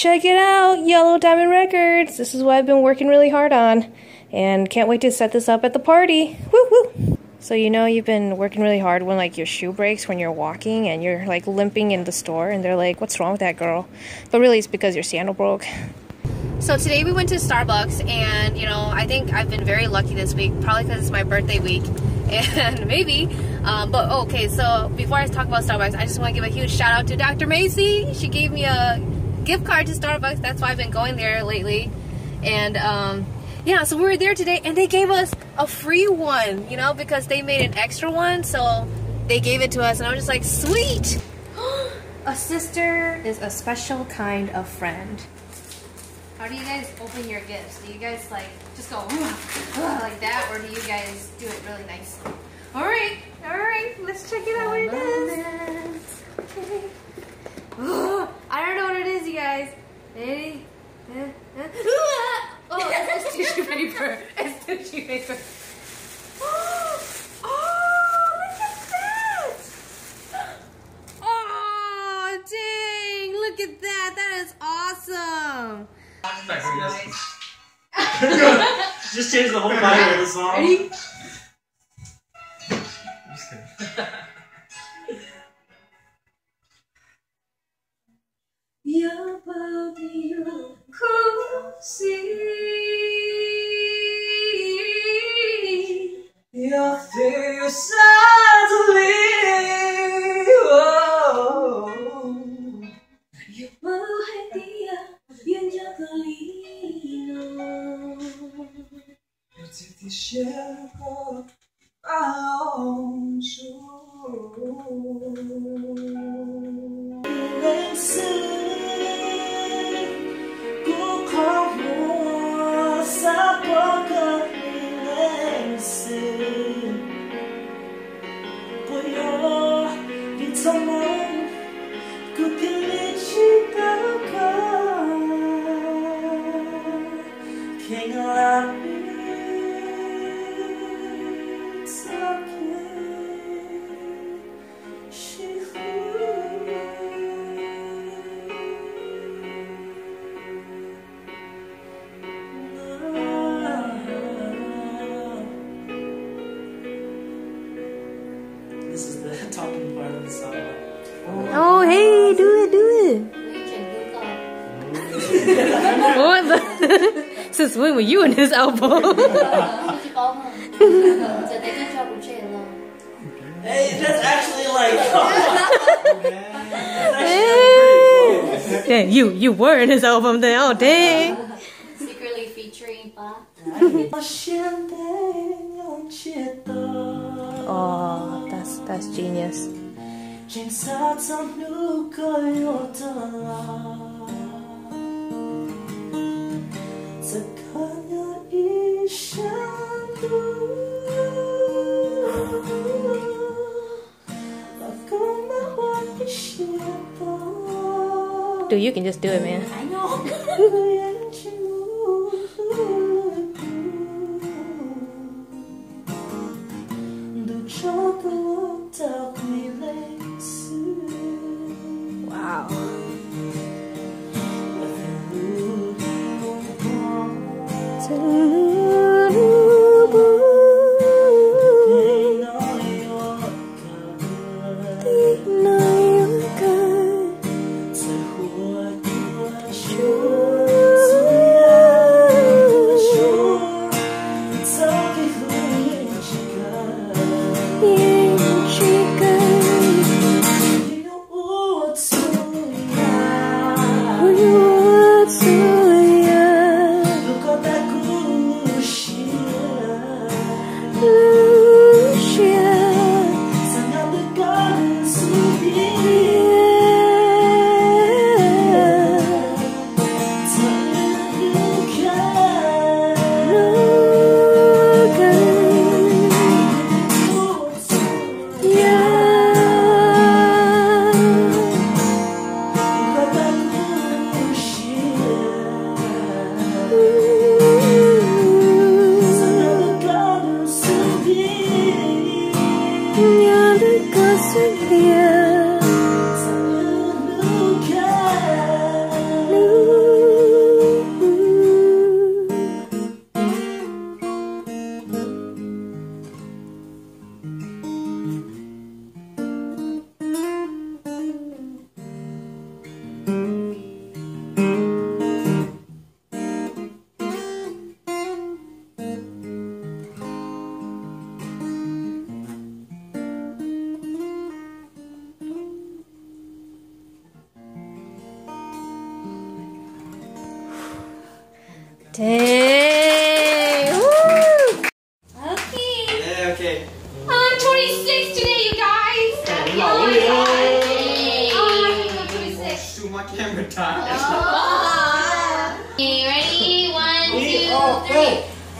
check it out, Yellow Diamond Records. This is what I've been working really hard on. And can't wait to set this up at the party. Woo woo! So you know you've been working really hard when like your shoe breaks when you're walking and you're like limping in the store and they're like, what's wrong with that girl? But really it's because your sandal broke. So today we went to Starbucks and you know I think I've been very lucky this week probably because it's my birthday week and maybe um, but okay so before I talk about Starbucks I just want to give a huge shout out to Dr. Macy she gave me a gift card to Starbucks that's why I've been going there lately and um, yeah so we were there today and they gave us a free one you know because they made an extra one so they gave it to us and I was just like sweet a sister is a special kind of friend how do you guys open your gifts? Do you guys like just go like that, or do you guys do it really nicely? All right, all right, let's check it out what it is. Okay. I don't know what it is, you guys. Ready? Eh, eh. Oh, it's tissue paper. It's tissue paper. Oh, look at that! Oh, dang! Look at that. That is awesome. Just change the whole vibe of the song. Ready? Your body, your cozy. Your face sadly. Oh. Your bohemia, your Jacqueline. Eu te enxergo aonde Quem This is the part of the song. Oh, hey, do it, do it. What the? Since when were you in his album? Hey, that's actually like. Dang, you you were in his album then. Oh, dang. Secretly featuring Ba. Oh, that's that's genius. Dude, you can just do it, man. I know.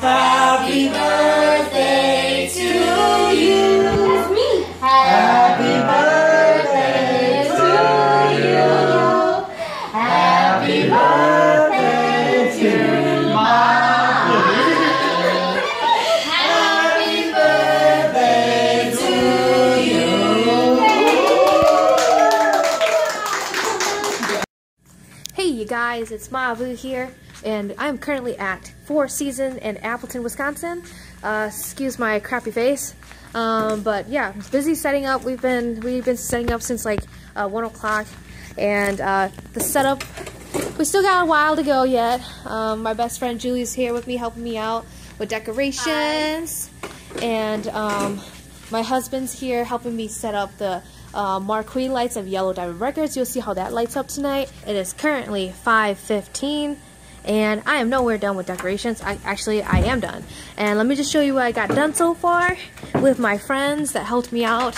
Happy birthday to you. That's me. Happy birthday to you. Happy birthday to mom. Happy birthday to you. Hey, you guys, it's Maa Vue here, and I'm currently at Four Season in Appleton, Wisconsin. Uh, excuse my crappy face, um, but yeah, busy setting up. We've been we've been setting up since like uh, one o'clock, and uh, the setup. We still got a while to go yet. Um, my best friend Julie's here with me, helping me out with decorations, and um, my husband's here helping me set up the uh, Marquee lights of Yellow Diamond Records. You'll see how that lights up tonight. It is currently 5:15, and I am nowhere done with decorations. I actually I am done. And let me just show you what I got done so far with my friends that helped me out.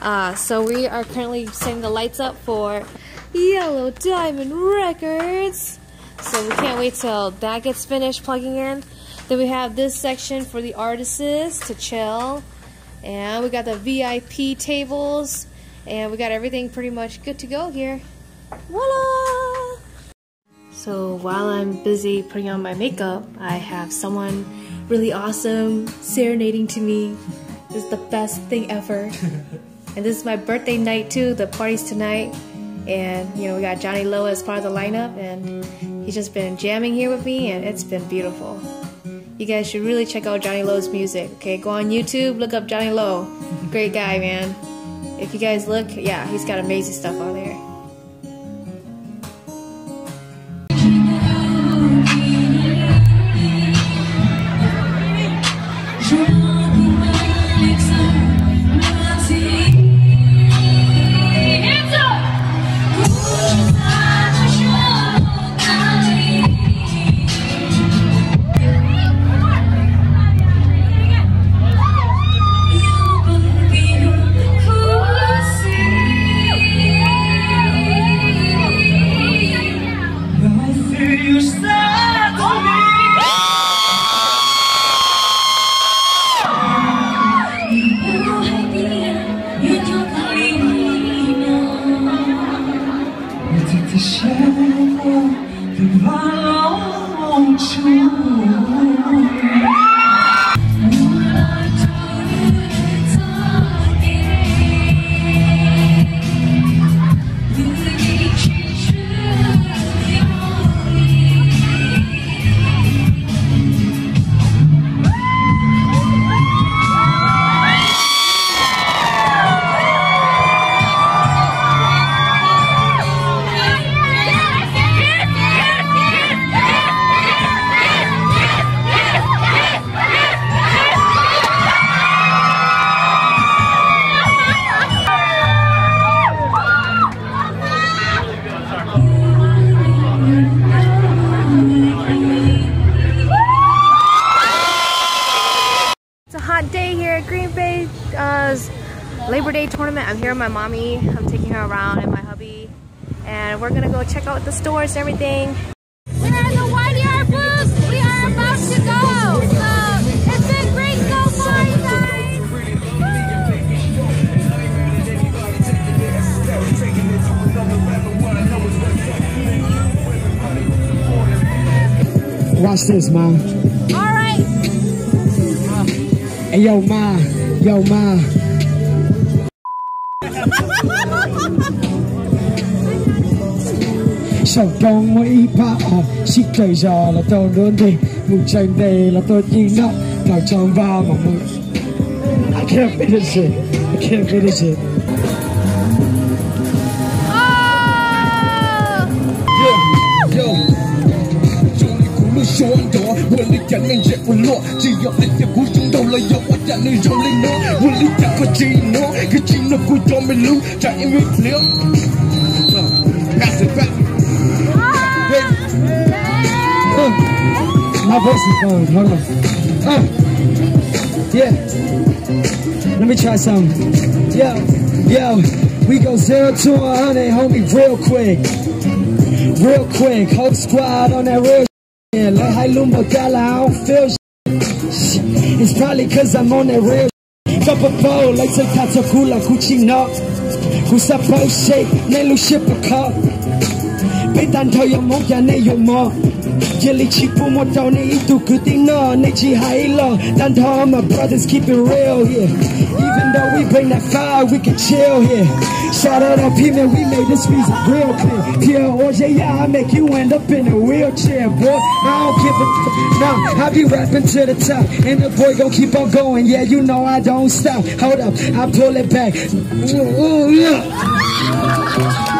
Uh, so we are currently setting the lights up for Yellow Diamond Records. So we can't wait till that gets finished plugging in. Then we have this section for the artists to chill. And we got the VIP tables. And we got everything pretty much good to go here. Voila! So while I'm busy putting on my makeup, I have someone really awesome serenading to me. This is the best thing ever. and this is my birthday night too. The party's tonight. And you know, we got Johnny Lo as part of the lineup and he's just been jamming here with me and it's been beautiful. You guys should really check out Johnny Lo's music. Okay, go on YouTube, look up Johnny Lo. Great guy, man. If you guys look, yeah, he's got amazing stuff on there. It's at Green Bay uh, Labor Day tournament. I'm here with my mommy. I'm taking her around and my hubby. And we're gonna go check out the stores and everything. We're in the White Yard booth. We are about to go. So it's been great so far, you guys. Watch this, ma. All right. Ma. Yo, ma. Sầu trong mỗi ba ở Xích trời giò là tôi luôn đi Mù tranh đây là tôi nhìn nó Vào trong vào mà mù I can't finish it I can't finish it 我的眼泪也不落，只要那些鼓声到了，有我眼泪让泪落，我的眼快激诺，可激诺不要没路，再因为流。Pass it back. Hey. Uh. My voice is gone. Hold on. Uh, yeah. Let me try something. Yo, yo. We go zero to a hundred, homie, real quick. Real quick. Whole squad on that real shit. Like Lumbo Dalla, I don't feel shit. It's probably cause I'm on that real of bowl, like say katakula, kuchino. Kusapo shake, nelu ship a cup. Betan to your monk, ya ne your mo. Jelly chipu mo down itu kutino, nechi hailo. Dan to all my brothers keep it real here. Even though we bring that fire, we can chill here. Shout out to P man, we made this piece real clear. Pierre OJ, yeah, I make you end up in a wheelchair, boy. I don't give a nah, I be rapping to the top, and the boy gon' keep on going. Yeah, you know I don't stop. Hold up, I pull it back. Ooh, yeah.